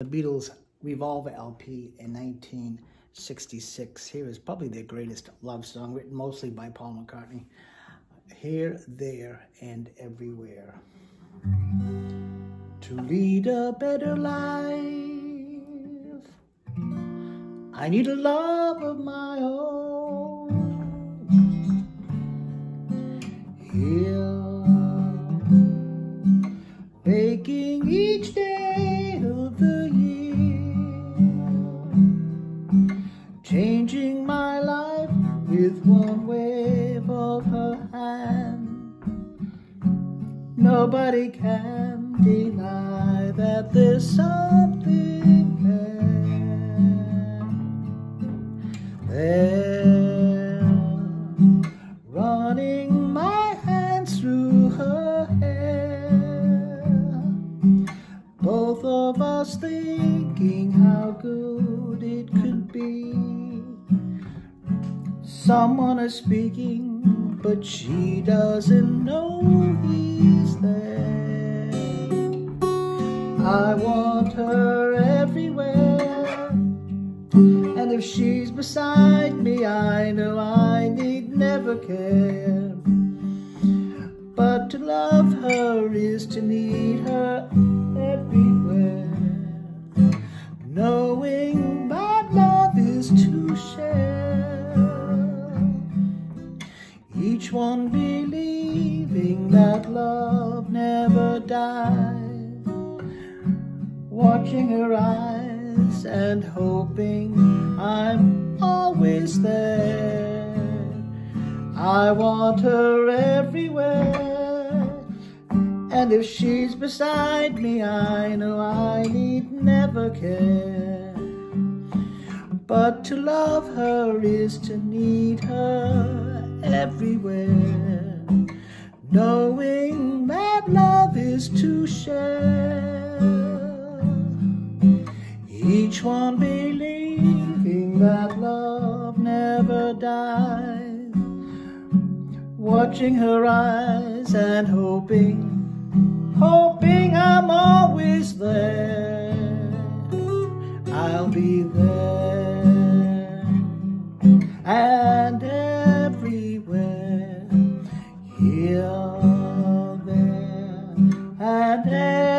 The Beatles Revolver LP in 1966. Here is probably their greatest love song, written mostly by Paul McCartney. Here, there, and everywhere. To lead a better life, I need a love of my own. Here, baking each day changing my life with one wave of her hand. Nobody can deny that there's something there. There, of us thinking how good it could be. Someone is speaking, but she doesn't know he's there. I want her everywhere, and if she's beside me, I know I need never care. But to love her is to need each one believing that love never dies, watching her eyes and hoping I'm always there. I want her everywhere, and if she's beside me, I know I need never care. But to love her is to need her everywhere, knowing that love is to share. Each one believing that love never dies, watching her eyes and hoping, hoping I'm always there. I'll be there and